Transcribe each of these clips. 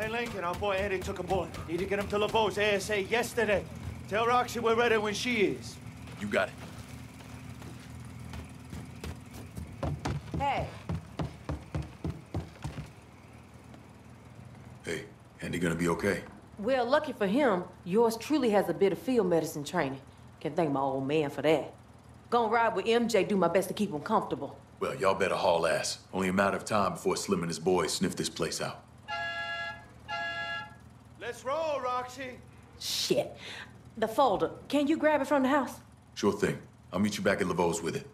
Hey, Lincoln, our boy Eddie took a boy. Need to get him to Laveau's ASA yesterday. Tell Roxy we're ready when she is. You got it. Hey, Hey, Andy gonna be okay? well, lucky for him, yours truly has a bit of field medicine training. Can thank my old man for that. Gonna ride with MJ, do my best to keep him comfortable. Well, y'all better haul ass. Only a matter of time before Slim and his boys sniff this place out. Let's Roxy. Shit. The folder, can you grab it from the house? Sure thing. I'll meet you back at Laveau's with it.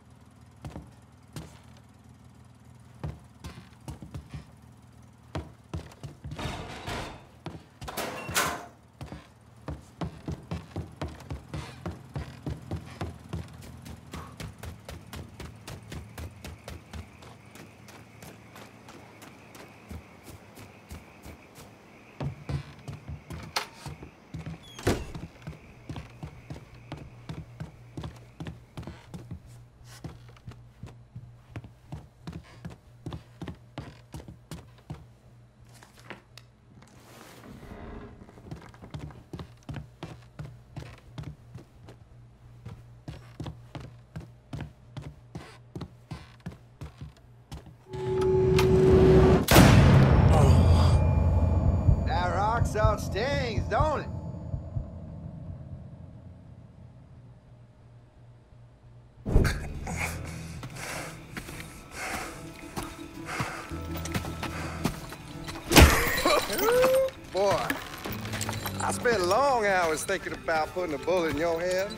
Long was thinking about putting a bullet in your head.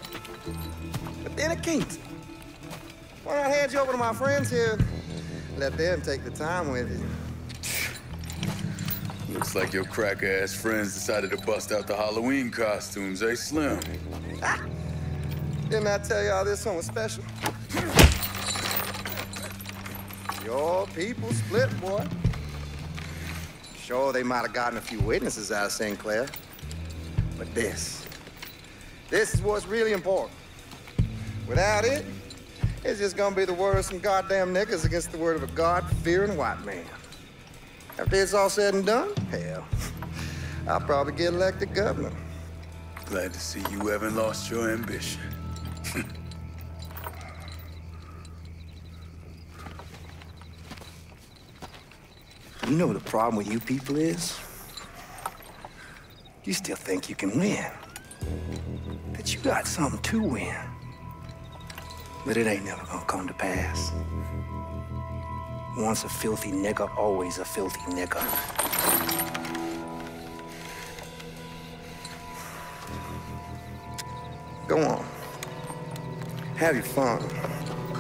But then it can't. Why not hand you over to my friends here let them take the time with you? Looks like your cracker-ass friends decided to bust out the Halloween costumes, eh, Slim? Didn't I tell y'all this one was special? Your people split, boy. Sure, they might have gotten a few witnesses out of Sinclair. But this, this is what's really important. Without it, it's just gonna be the word of some goddamn niggas against the word of a God-fearing white man. After it's all said and done, hell, I'll probably get elected governor. Glad to see you haven't lost your ambition. You know what the problem with you people is? You still think you can win. That you got something to win. But it ain't never gonna come to pass. Once a filthy nigga, always a filthy nigga. Go on. Have your fun.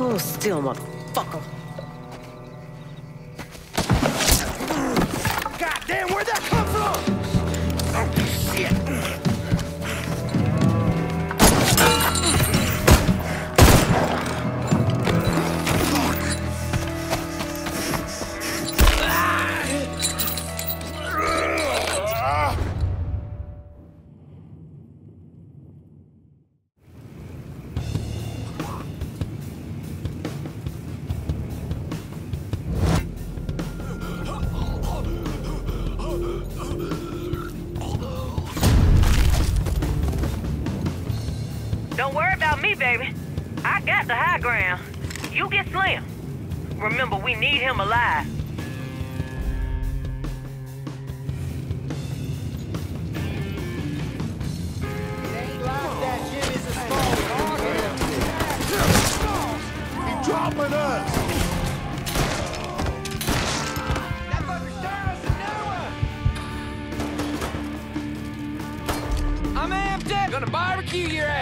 Oh, still, motherfucker. God damn, where'd that come from? Remember, we need him alive. Dropping us! I'm amped up. Gonna barbecue your ass.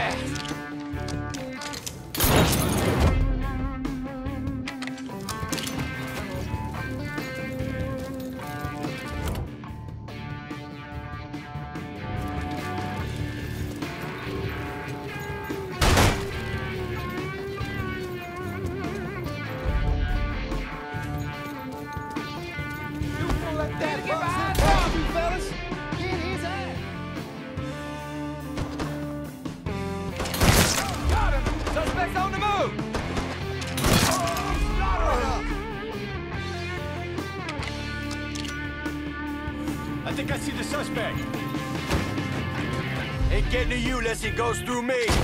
goes through me.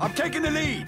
I'm taking the lead.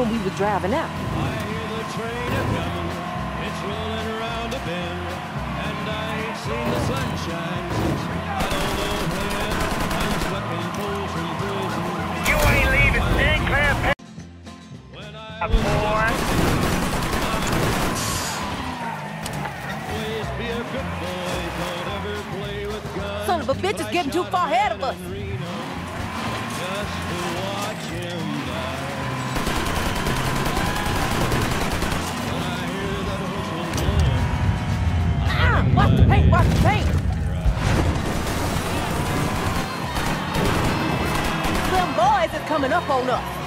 when we were driving out. I hear the train of coming. It's rolling around a bend. And I ain't seen the sunshine. Son of a bitch is getting too far ahead of us. Watch the paint! Watch the paint! Them boys is coming up on us.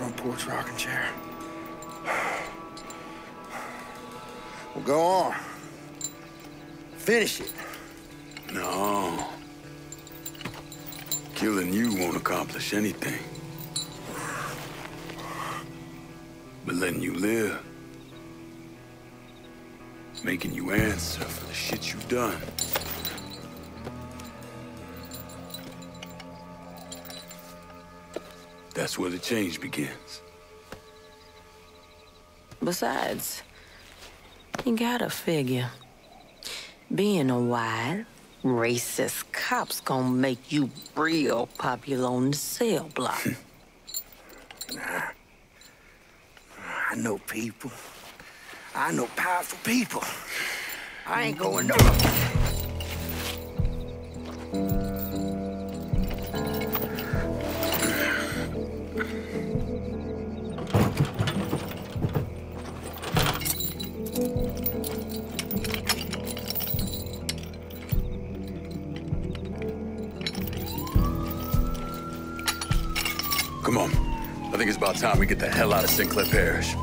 Front porch rocking chair. Well, go on. Finish it. No. Killing you won't accomplish anything. But letting you live, making you answer for the shit you've done. That's where the change begins. Besides, you gotta figure. Being a wild, racist cop's gonna make you real popular on the cell block. I know people. I know powerful people. I ain't going nowhere. About time we get the hell out of Sinclair Parish.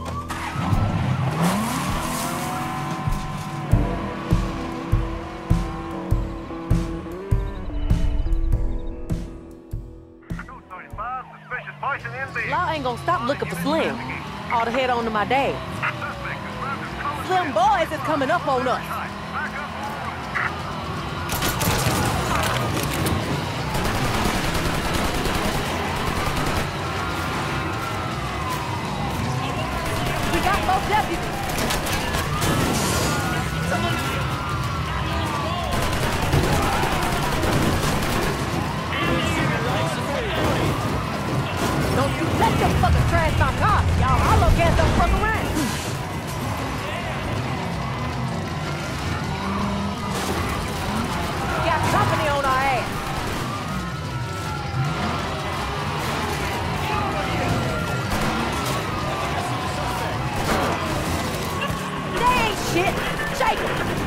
Law ain't gonna stop looking for Slim. Ought to head on to my dad. Slim boys is coming up on us. Shake 'em.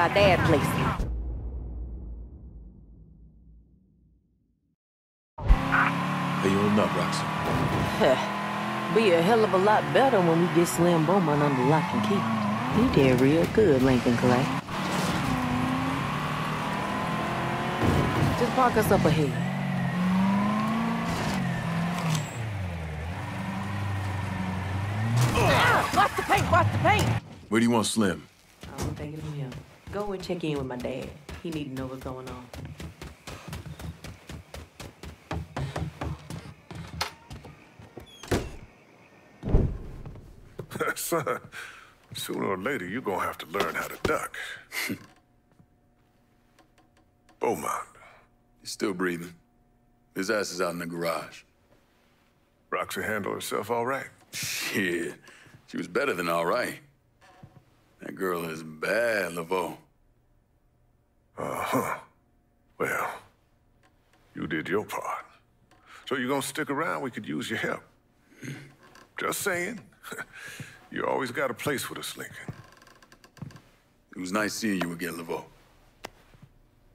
Get Slim back to my dad's place. How you holding up, Roxy? Be a hell of a lot better when we get Slim Beaumont under lock and key. You did real good, Lincoln Clay. Just park us up ahead. Ah, Watch the paint, watch the paint! Where do you want Slim? I don't think it's him. Go and check in with my dad. He need to know what's going on. Son, sooner or later, you're gonna have to learn how to duck. Beaumont, He's still breathing. His ass is out in the garage. Roxy handled herself all right. Shit. She was better than all right. That girl is bad, Laveau. Uh-huh. Well, you did your part. So you're gonna stick around? We could use your help. Just saying. you always got a place with us, Lincoln. It was nice seeing you again, Laveau.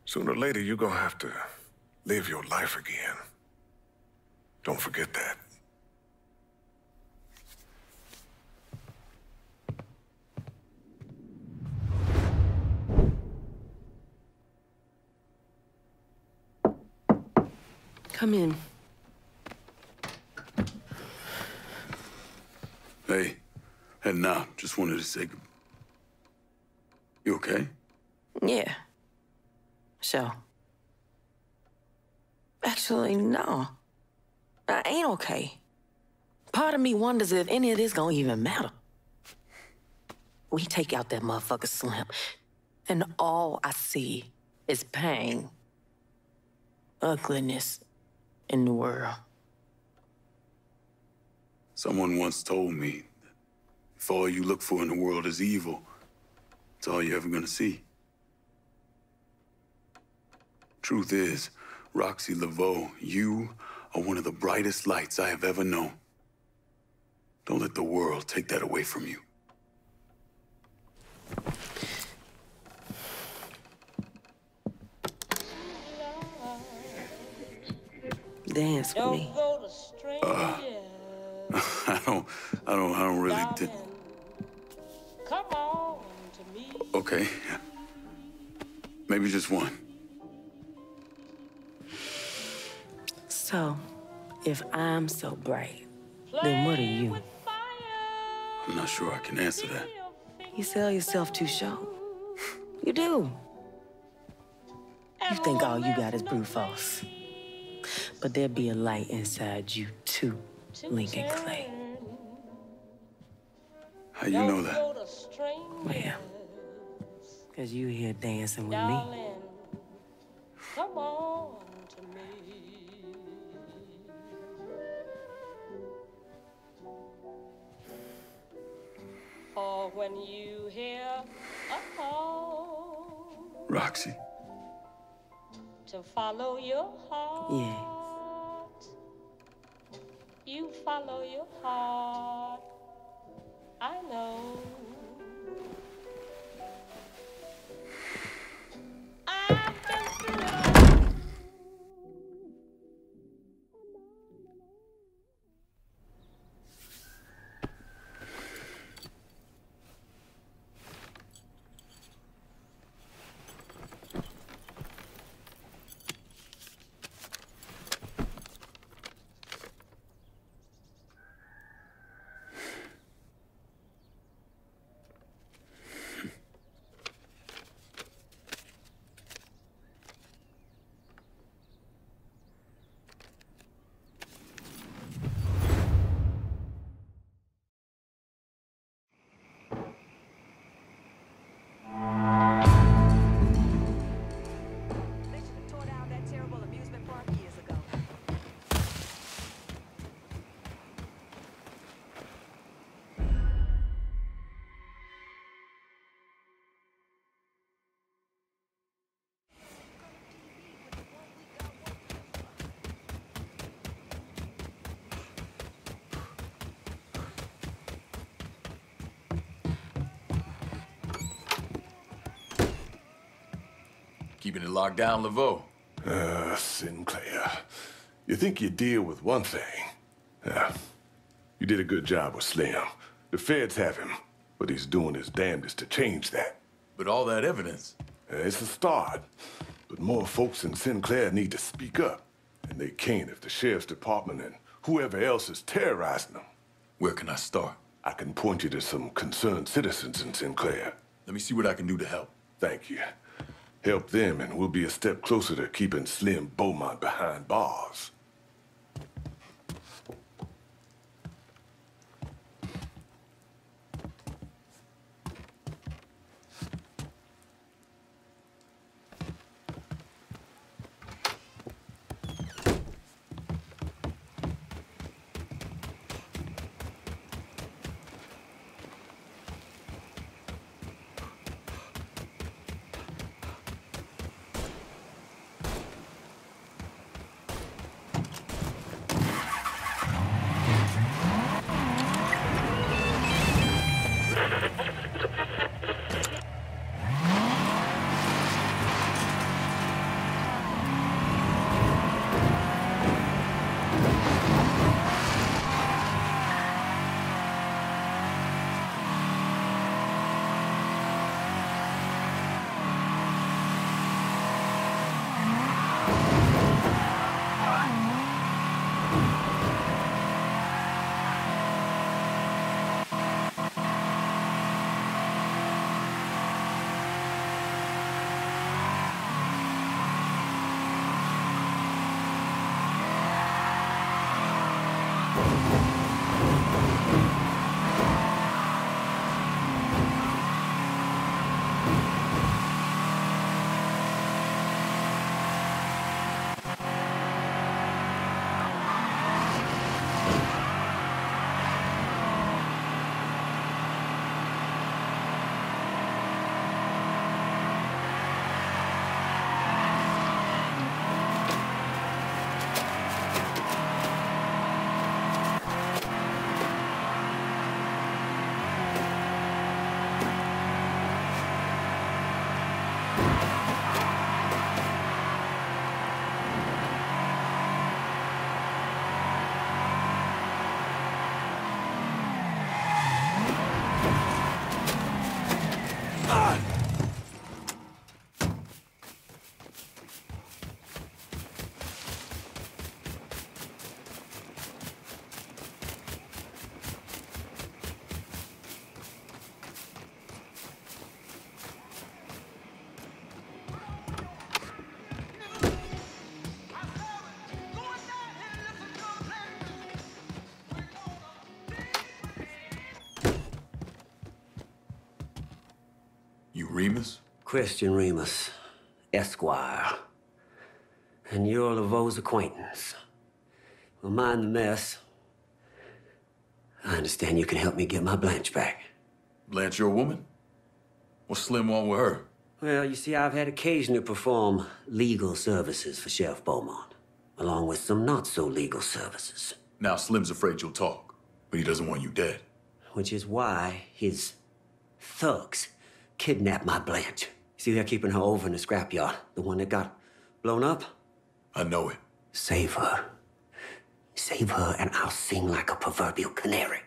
Sooner or later, you're gonna have to live your life again. Don't forget that. Come in. Hey, heading out. Just wanted to say. good- You okay? Yeah. So... Actually, no. I ain't okay. Part of me wonders if any of this gonna even matter. We take out that motherfucker Slim, and all I see is pain, ugliness in the world. Someone once told me that if all you look for in the world is evil, it's all you're ever gonna see. Truth is, Roxy Laveau, you are one of the brightest lights I have ever known. Don't let the world take that away from you. Dance with me. Uh, I don't, I don't, I don't really. Di- okay. Maybe just one. So, if I'm so bright, then what are you? I'm not sure I can answer that. You sell yourself too short. You do. You think all you got is brute force. But there'll be a light inside you too, Lincoln Clay. How you know that? Well, because you here dancing with me. Come on to me. Or when you hear a call Roxy. to follow your heart. Yes. You follow your heart. I know. Keeping it locked down, Laveau. Uh, Sinclair. You think you deal with one thing. Yeah. You did a good job with Slim. The feds have him, but he's doing his damnedest to change that. But all that evidence. Uh, it's a start. But more folks in Sinclair need to speak up. And they can't if the sheriff's department and whoever else is terrorizing them. Where can I start? I can point you to some concerned citizens in Sinclair. Let me see what I can do to help. Thank you. Help them, and we'll be a step closer to keeping Slim Beaumont behind bars. Remus? Christian Remus, Esquire. And you're Laveau's acquaintance. Well, mind the mess. I understand you can help me get my Blanche back. Blanche your woman? What's Slim want with her? Well, you see, I've had occasion to perform legal services for Sheriff Beaumont, along with some not-so-legal services. Now Slim's afraid you'll talk, but he doesn't want you dead. Which is why his thugs kidnapped my Blanche. See, they're keeping her over in the scrapyard, the one that got blown up. I know it. Save her. Save her, and I'll sing like a proverbial canary.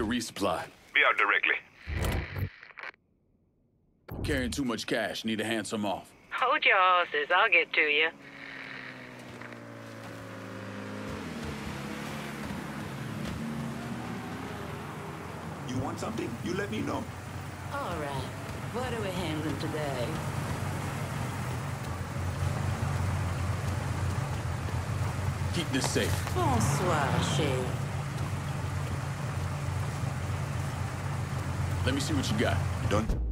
I need a resupply. Be out directly. Carrying too much cash. Need to hand some off. Hold your horses. I'll get to you. You want something? You let me know. All right. What are we handling today? Keep this safe. Bonsoir, chérie. Let me see what you got. Done.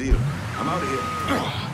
Deal. I'm out of here.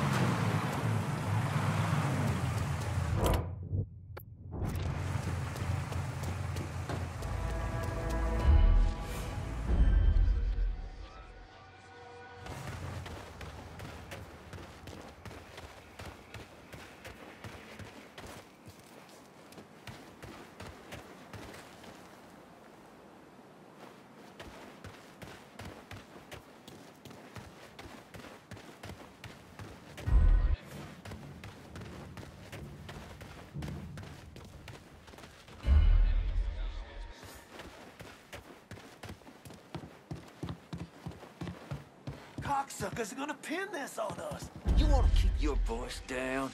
Cocksuckers are gonna pin this on us. You want to keep your voice down?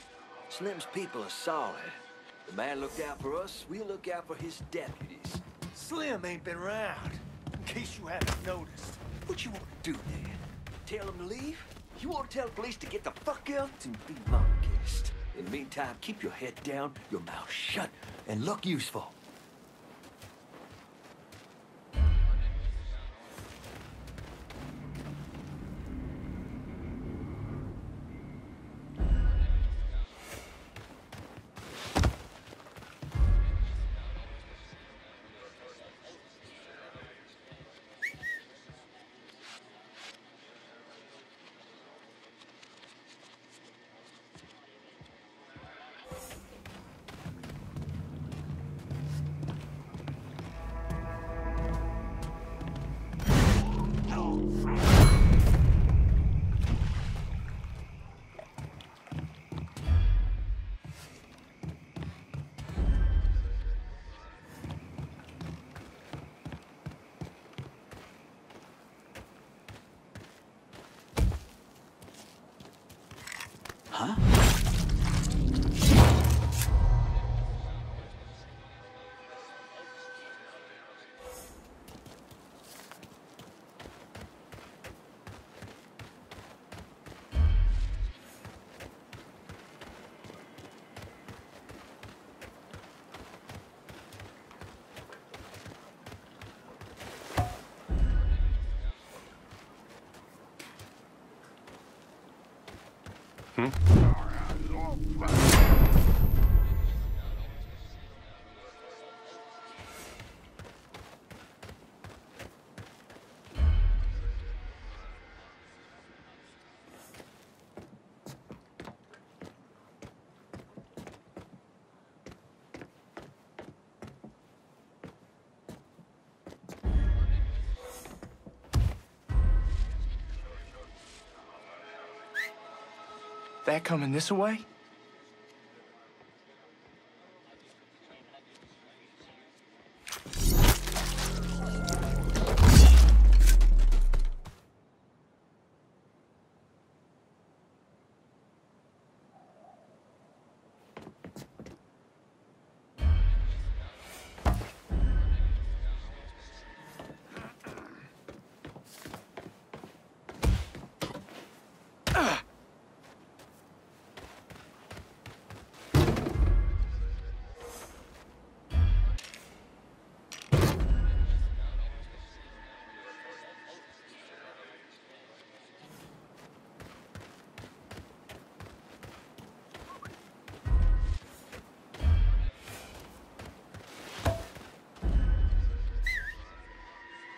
Slim's people are solid. The man looked out for us, we'll look out for his deputies. Slim ain't been around. In case you haven't noticed. What you want to do then? Tell him to leave? You want to tell the police to get the fuck out and be my guest? In the meantime, keep your head down, your mouth shut, and look useful. Hmm? That coming this way?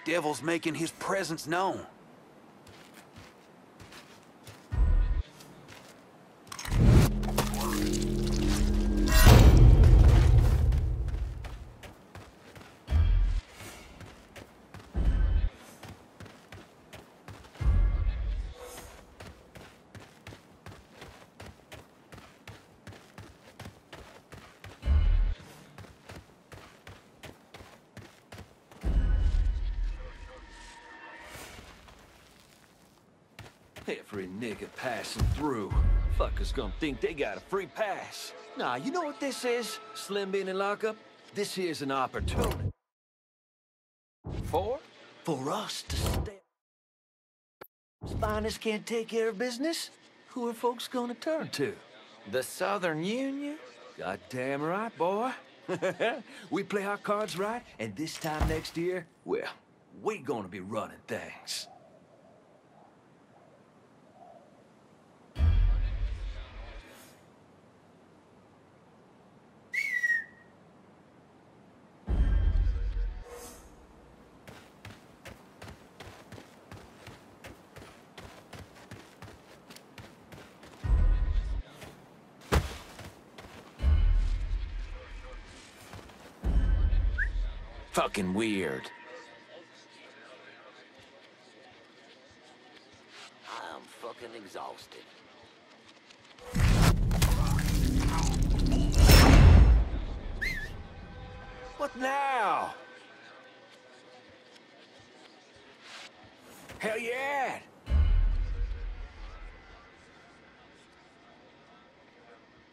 Devil's making his presence known. Every nigga passing through. Fuckers gonna think they got a free pass. Nah, you know what this is? Slim being in lockup? This here's an opportunity. For? For us to step. Spiners can't take care of business? Who are folks gonna turn to? The Southern Union? Goddamn right, boy. we play our cards right, and this time next year, well, we gonna be running things. Fucking weird. I'm fucking exhausted. What now? Hell yeah!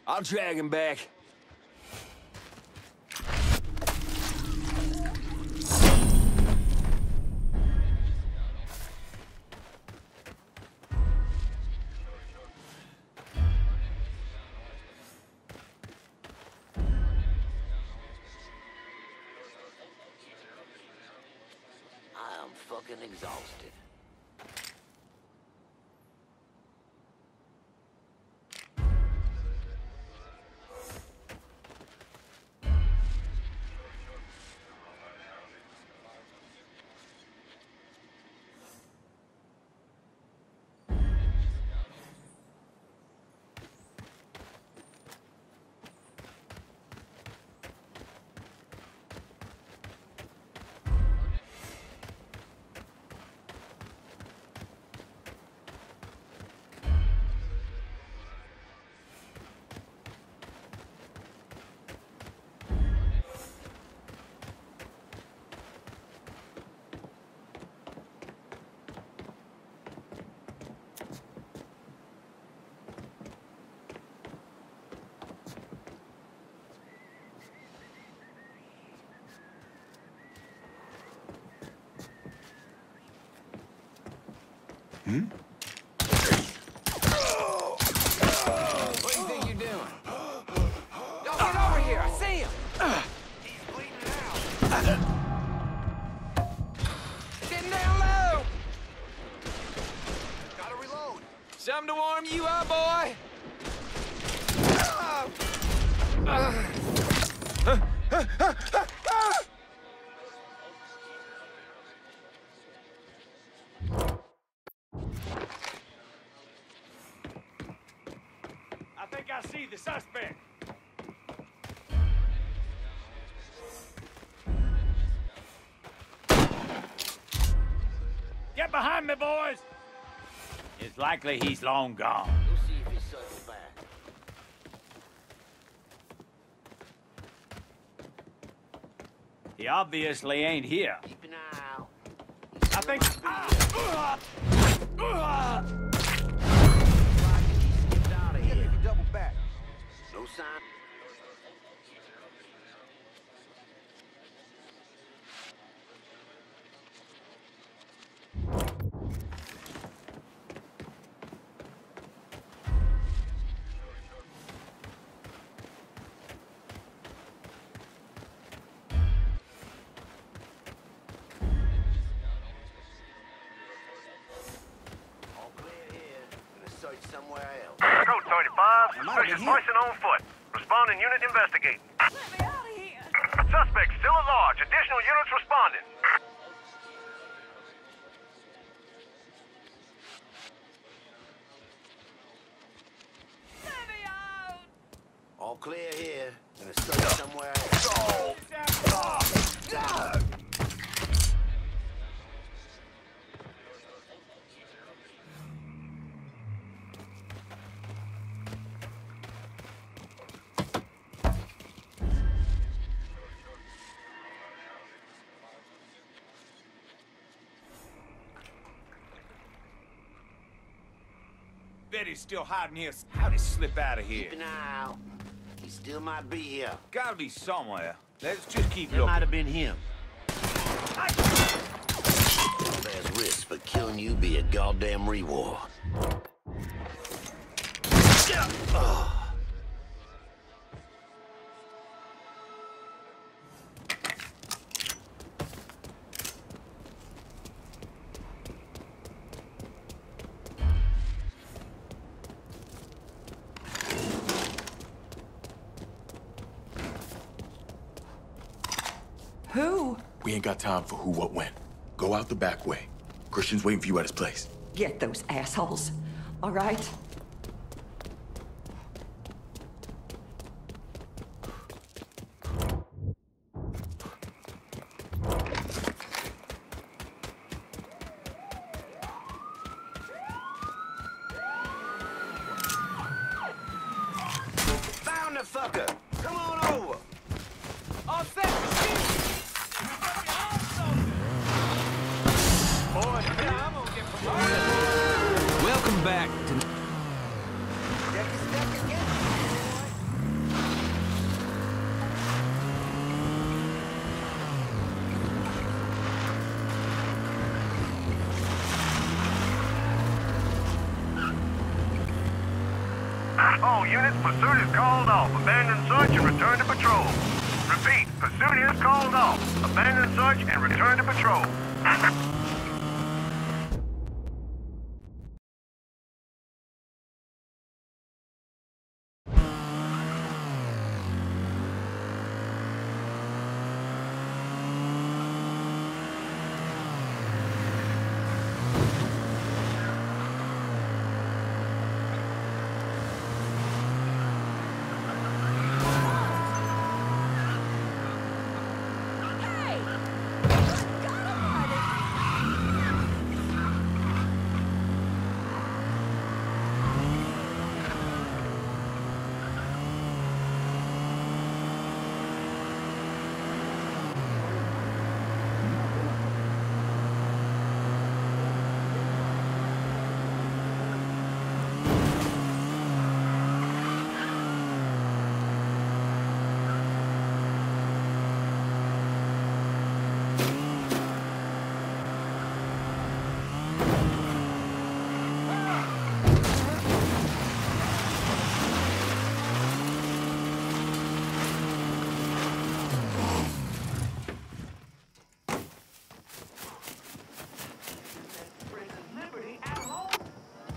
I'll drag him back. Fucking exhausted. Hmm? I see the suspect. Get behind me, boys! It's likely he's long gone. We'll see if he's circled back. He obviously ain't here. Keep an eye out. I think. Betty's still hiding here. How'd he slip out of here? Keep an eye out. He still might be here. Gotta be somewhere. Let's just keep It looking. might have been him. There's risk, but killing you be a goddamn reward. Who? For who, what, when. Go out the back way. Christian's waiting for you at his place. Get those assholes. All right? Repeat, pursuit is called off. Abandon search and return to patrol.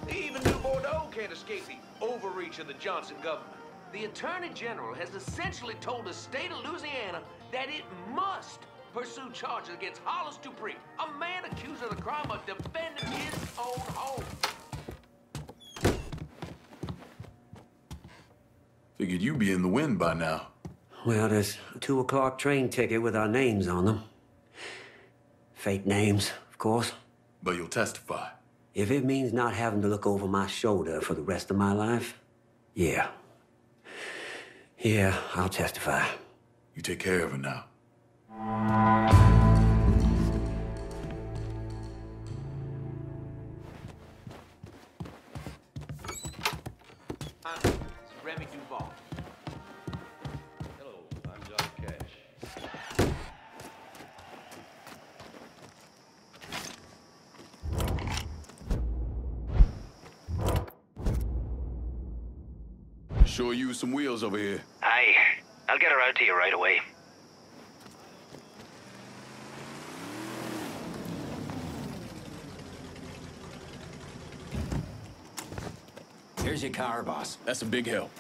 Even New Bordeaux can't escape the overreach of the Johnson government. The Attorney General has essentially told the state of Louisiana that it must pursue charges against Hollis Dupree, a man accused of the crime of defending his own home. Figured you'd be in the wind by now. Well, there's a two o'clock train ticket with our names on them. Fake names, of course. But you'll testify. If it means not having to look over my shoulder for the rest of my life, yeah. Yeah, I'll testify. You take care of her now. Use over here. Aye, I'll get her out to you right away. Here's your car, boss. That's a big help.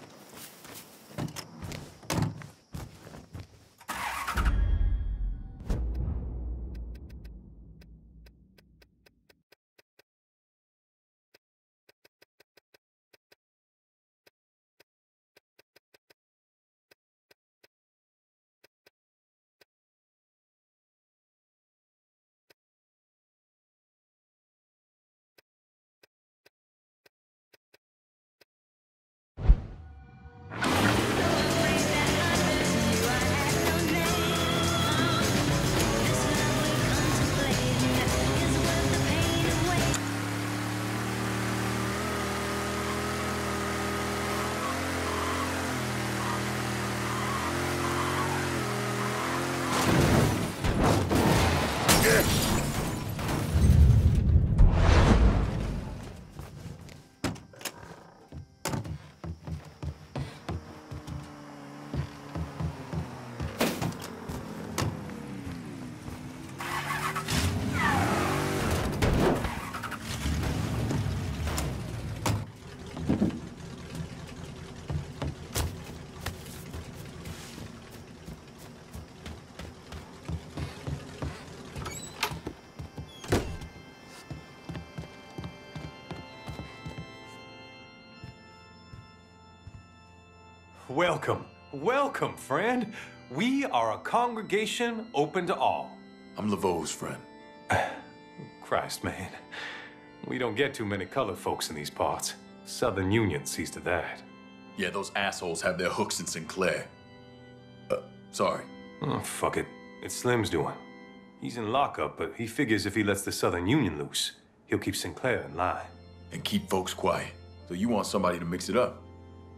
Welcome, welcome, friend. We are a congregation open to all. I'm Laveau's friend. Christ, man. We don't get too many colored folks in these parts. Southern Union sees to that. Yeah, those assholes have their hooks in Sinclair. Uh, sorry. Oh, fuck it. It's Slim's doing. He's in lockup, but he figures if he lets the Southern Union loose, he'll keep Sinclair in line. And keep folks quiet. So you want somebody to mix it up.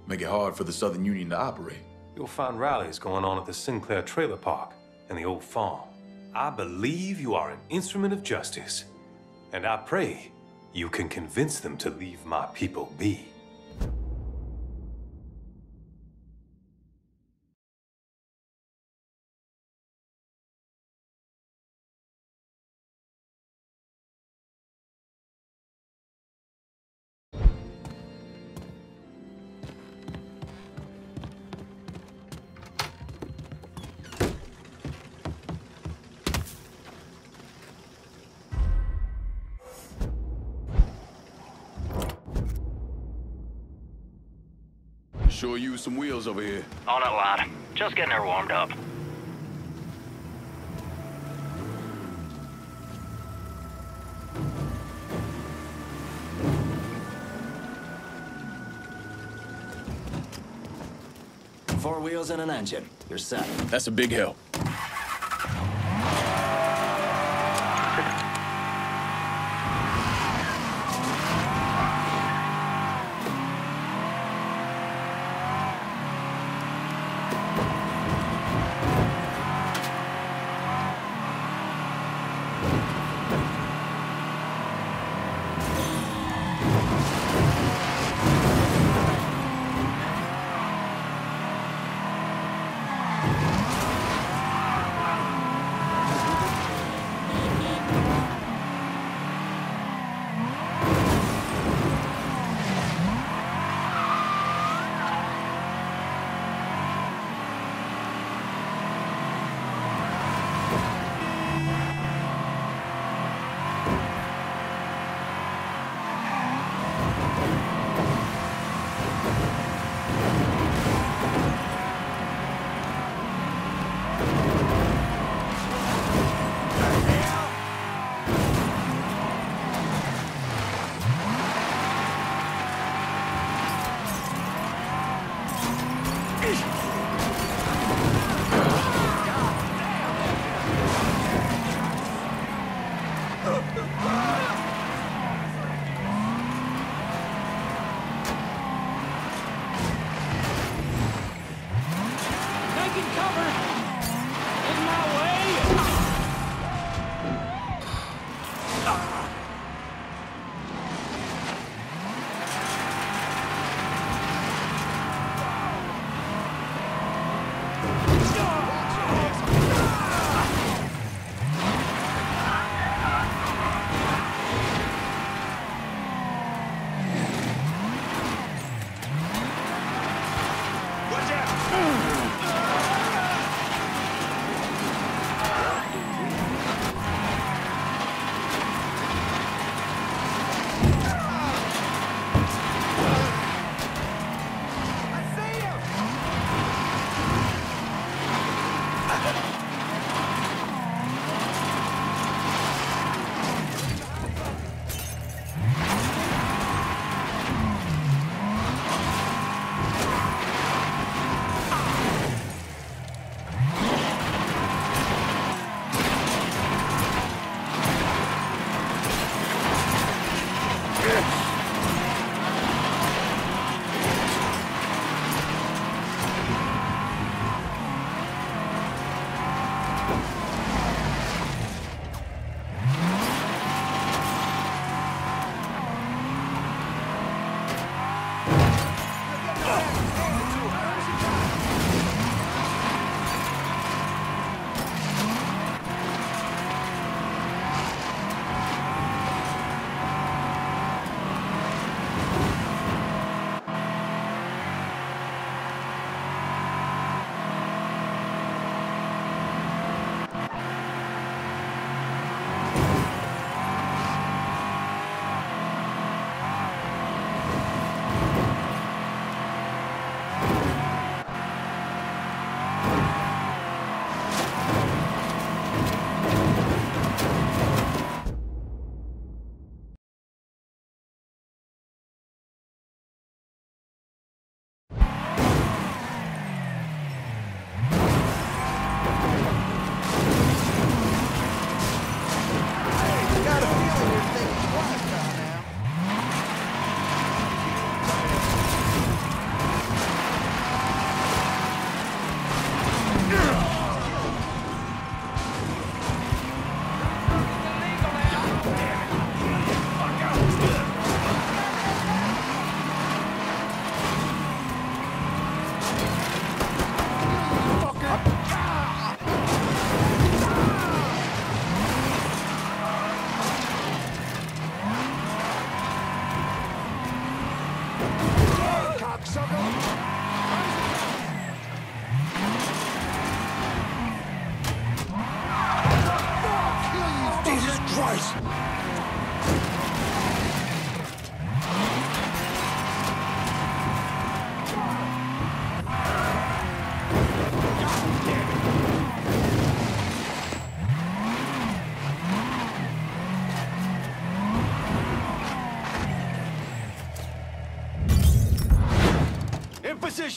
Make it hard for the Southern Union to operate. You'll find rallies going on at the Sinclair Trailer Park and the old farm. I believe you are an instrument of justice. And I pray you can convince them to leave my people be. Sure use some wheels over here. On it, lad. Just getting her warmed up. Four wheels and an engine. You're set. That's a big help.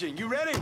You ready?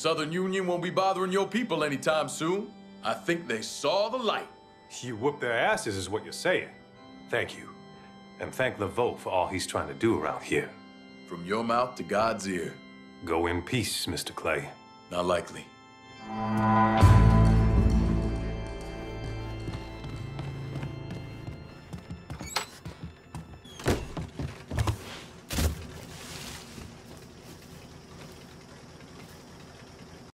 Southern Union won't be bothering your people anytime soon. I think they saw the light. You whooped their asses, is what you're saying. Thank you. And thank Laveau for all he's trying to do around here. From your mouth to God's ear. Go in peace, Mr. Clay. Not likely.